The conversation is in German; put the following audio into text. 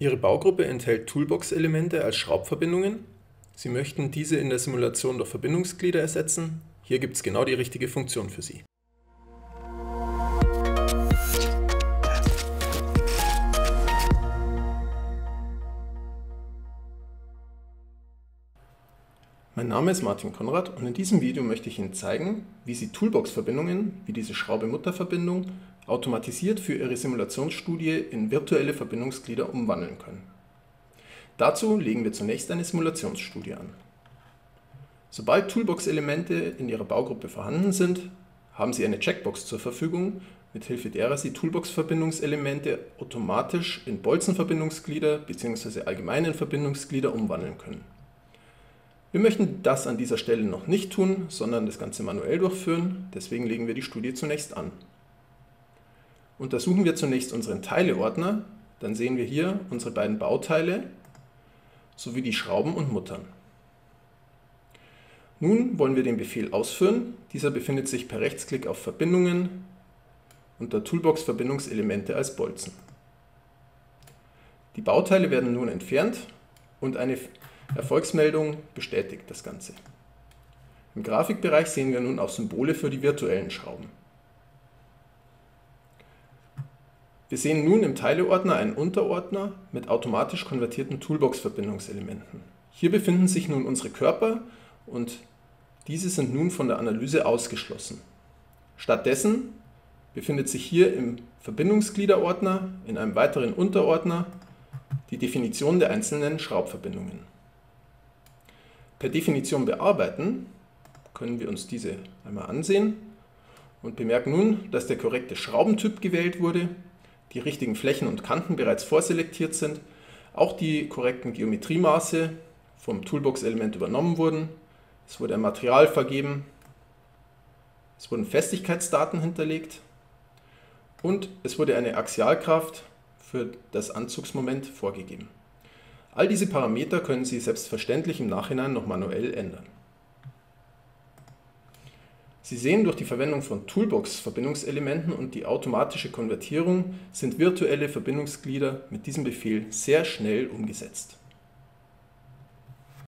Ihre Baugruppe enthält Toolbox-Elemente als Schraubverbindungen. Sie möchten diese in der Simulation durch Verbindungsglieder ersetzen. Hier gibt es genau die richtige Funktion für Sie. Mein Name ist Martin Konrad und in diesem Video möchte ich Ihnen zeigen, wie Sie Toolbox-Verbindungen, wie diese Schraube-Mutter-Verbindung, automatisiert für Ihre Simulationsstudie in virtuelle Verbindungsglieder umwandeln können. Dazu legen wir zunächst eine Simulationsstudie an. Sobald Toolbox-Elemente in Ihrer Baugruppe vorhanden sind, haben Sie eine Checkbox zur Verfügung, mithilfe derer Sie Toolbox-Verbindungselemente automatisch in Bolzenverbindungsglieder bzw. allgemeinen Verbindungsglieder umwandeln können. Wir möchten das an dieser Stelle noch nicht tun, sondern das Ganze manuell durchführen. Deswegen legen wir die Studie zunächst an. Untersuchen wir zunächst unseren Teileordner, dann sehen wir hier unsere beiden Bauteile sowie die Schrauben und Muttern. Nun wollen wir den Befehl ausführen. Dieser befindet sich per Rechtsklick auf Verbindungen unter Toolbox Verbindungselemente als Bolzen. Die Bauteile werden nun entfernt und eine Erfolgsmeldung bestätigt das Ganze. Im Grafikbereich sehen wir nun auch Symbole für die virtuellen Schrauben. Wir sehen nun im Teileordner einen Unterordner mit automatisch konvertierten Toolbox-Verbindungselementen. Hier befinden sich nun unsere Körper und diese sind nun von der Analyse ausgeschlossen. Stattdessen befindet sich hier im Verbindungsgliederordner in einem weiteren Unterordner die Definition der einzelnen Schraubverbindungen. Per Definition bearbeiten können wir uns diese einmal ansehen und bemerken nun, dass der korrekte Schraubentyp gewählt wurde, die richtigen Flächen und Kanten bereits vorselektiert sind, auch die korrekten Geometriemaße vom Toolbox-Element übernommen wurden, es wurde ein Material vergeben, es wurden Festigkeitsdaten hinterlegt und es wurde eine Axialkraft für das Anzugsmoment vorgegeben. All diese Parameter können Sie selbstverständlich im Nachhinein noch manuell ändern. Sie sehen, durch die Verwendung von Toolbox-Verbindungselementen und die automatische Konvertierung sind virtuelle Verbindungsglieder mit diesem Befehl sehr schnell umgesetzt.